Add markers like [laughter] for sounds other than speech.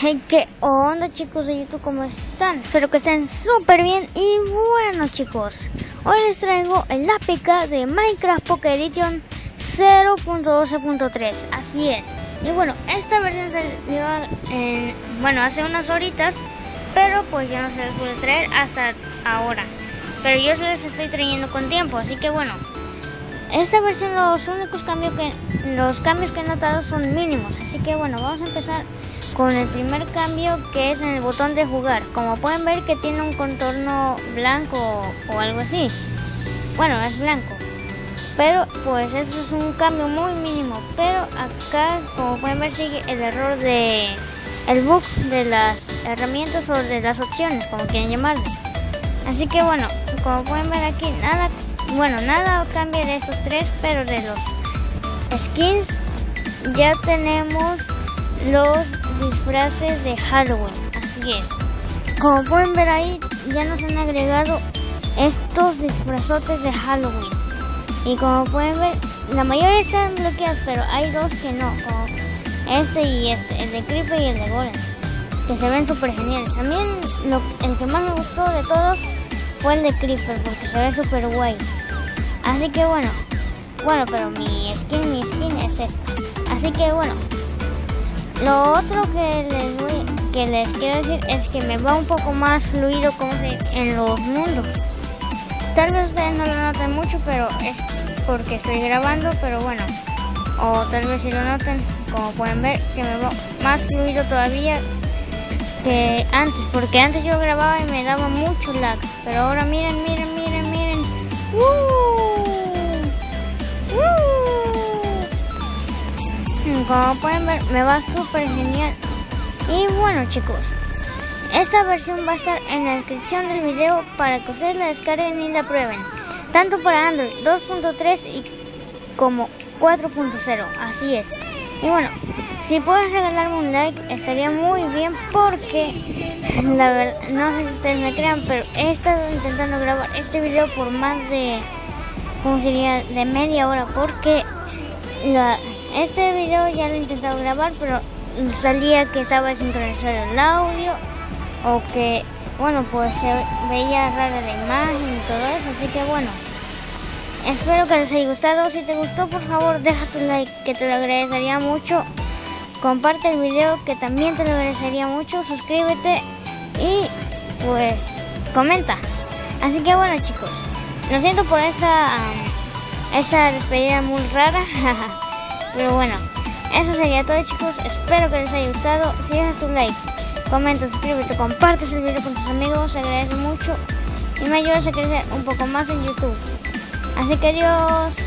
¿Qué onda chicos de YouTube? ¿Cómo están? Espero que estén súper bien y bueno chicos, hoy les traigo el APK de Minecraft Pocket Edition 0.12.3, así es. Y bueno, esta versión salió eh, bueno, hace unas horitas, pero pues ya no se les puede traer hasta ahora. Pero yo se les estoy trayendo con tiempo, así que bueno. Esta versión los únicos cambios que los cambios que he notado son mínimos, así que bueno, vamos a empezar con el primer cambio que es en el botón de jugar. Como pueden ver que tiene un contorno blanco o algo así. Bueno, es blanco. Pero pues eso es un cambio muy mínimo. Pero acá como pueden ver sigue el error de el bug de las herramientas o de las opciones, como quieren llamarle. Así que bueno, como pueden ver aquí, nada, bueno, nada cambia de estos tres, pero de los skins ya tenemos los disfraces de Halloween, así es. Como pueden ver ahí, ya nos han agregado estos disfrazotes de Halloween. Y como pueden ver, la mayoría están bloqueados, pero hay dos que no, como este y este, el de Creeper y el de Golem, que se ven súper geniales. A mí el que más me gustó de todos fue el de Creeper, porque se ve súper guay. Así que bueno, bueno, pero mi skin, mi skin es esta. Así que bueno, lo otro que les que les quiero decir es que me va un poco más fluido como se, en los mundos. Tal vez ustedes no lo noten mucho, pero es porque estoy grabando, pero bueno. O tal vez si lo noten, como pueden ver, que me va más fluido todavía que antes, porque antes yo grababa y me daba mucho lag, pero ahora miren, miren, miren, miren. Como pueden ver, me va súper genial. Y bueno chicos, esta versión va a estar en la descripción del video para que ustedes la descarguen y la prueben. Tanto para Android 2.3 y como 4.0, así es. Y bueno, si pueden regalarme un like estaría muy bien porque la verdad, no sé si ustedes me crean, pero he estado intentando grabar este video por más de, ¿cómo sería? De media hora porque la, este video ya lo he intentado grabar, pero salía que estaba sincronizado el audio o que, bueno, pues se veía rara la imagen y todo eso, así que bueno. Espero que les haya gustado. Si te gustó, por favor, deja tu like, que te lo agradecería mucho. Comparte el video, que también te lo agradecería mucho. Suscríbete y, pues, comenta. Así que bueno, chicos, lo siento por esa, esa despedida muy rara. [laughs] Pero bueno, eso sería todo chicos. Espero que les haya gustado. Si dejas tu like, comenta, suscríbete, compartes el video con tus amigos, se agradece mucho. Y me ayudas a crecer un poco más en YouTube. Así que adiós.